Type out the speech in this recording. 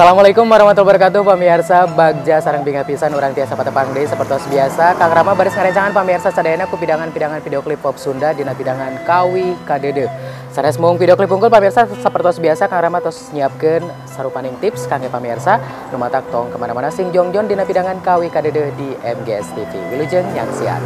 Assalamualaikum warahmatullahi wabarakatuh pemirsa Bagja sarang binga pisan orang tiasa pada deui seperti biasa Kang Rama baris ngarencangan pemirsa sadayana ku pidangan-pidangan video klip pop Sunda dina pidangan Kawi Kadede. Sanes mung video klip unggul pemirsa seperti biasa Kang Rama tos nyiapkeun sarupaning tips kangge pemirsa rumah tak tong ke mana-mana sing jongjon dina pidangan Kawi Kadede di MGS TV. Wilujeng yang sian.